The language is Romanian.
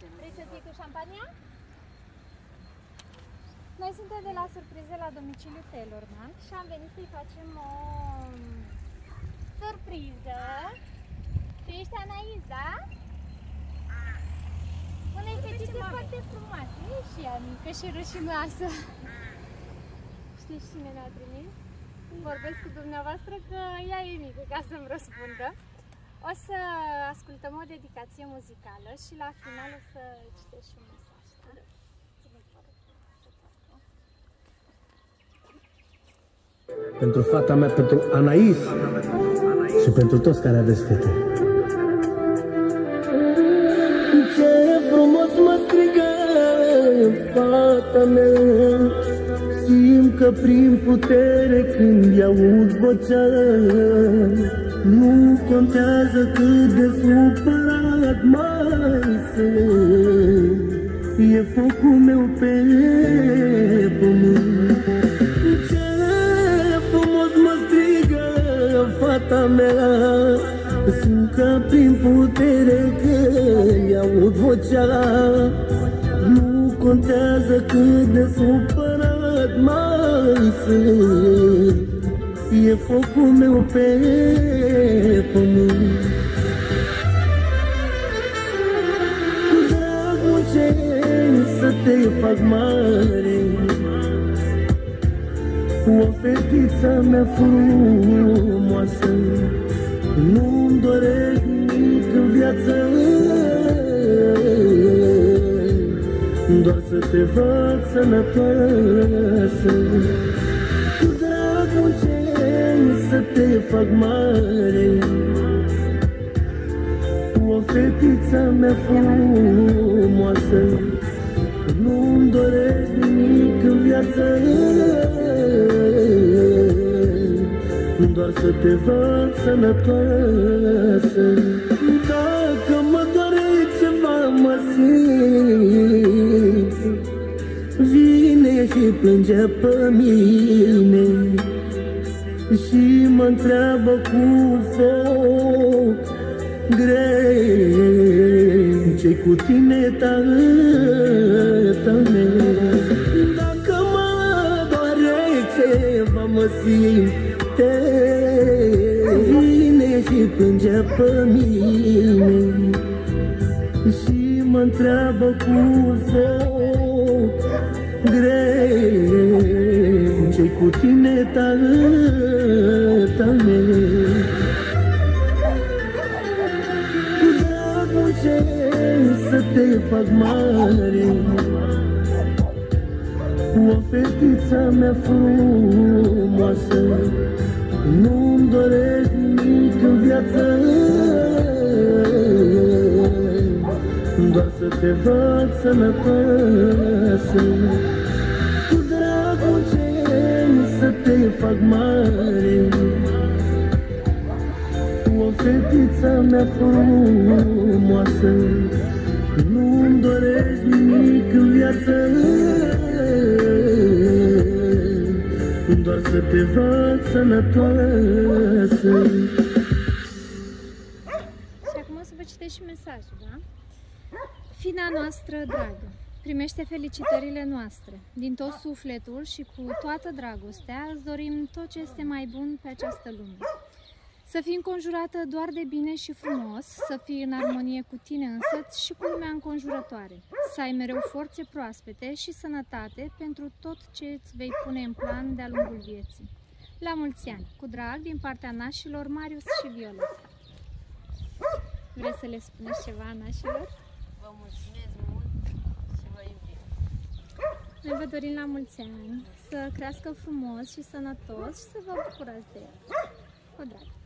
30 tikus шампаня? Noi suntem de la surprize la domiciliu Taylorman și am venit să-i facem o surpriză. Tu ești Anais, da? Unei fetițe foarte frumoase. E și ea mică și rușinoasă. Știți cine ne-a trimis? Vorbesc cu dumneavoastră că ea e mică ca să-mi răspundă. O să ascultăm o dedicație muzicală și la final o să citești și un mesaj. Da? Pentru fata mea, pentru Anais și pentru toți care aveți fete. Ce frumos mă strigă fata mea Simt că prin putere când i-aud vocea Nu contează cât de supărat mai sunt E focul meu pe prin putere când i-aud vocea. Nu contează cât de supărat mai sunt. E focul meu pe pământ. Cu dragul ce să te fac mare o fetiță mea frumoasă Nu-mi doresc nimic în viață. Doar să te văd sănătoasă Cu dragul ce să te fac mare O fetiță mea frumoasă. Nu-mi doresc nimic în viață Doar să te văd sănătoasă Dacă mă doare ceva mă simt. Vine și plânge pe mine. Și mă întreabă cu foc greu ce cu tine, tata mea Dacă mă doare ceva mă simte Vine și plânge pe mine. Și mă întreabă cu foc greu ce cu tine, tata mea cu dragul ce să te fac mare O fetiță mea frumoasă Nu-mi doresc nimic în viață. Doar să te văd sănătoasă Cu dragul ce să te fac mare. O fetiță mea frumoasă Nu-mi doresc nimic în viață Doar să te văd sănătoasă Și acum o să vă citesc și mesajul, da? Fina noastră dragă, primește felicitările noastre. Din tot sufletul și cu toată dragostea îți dorim tot ce este mai bun pe această lume. Să fii înconjurată doar de bine și frumos, să fii în armonie cu tine însăți și cu lumea înconjurătoare. Să ai mereu forțe proaspete și sănătate pentru tot ce îți vei pune în plan de-a lungul vieții. La mulți ani! Cu drag din partea nașilor Marius și Violeta. Vreți să le spuneți ceva nașilor? Vă mulțumesc mult și vă iubim. Noi vă dorim la mulți ani să crească frumos și sănătos și să vă bucurați de el. Cu drag!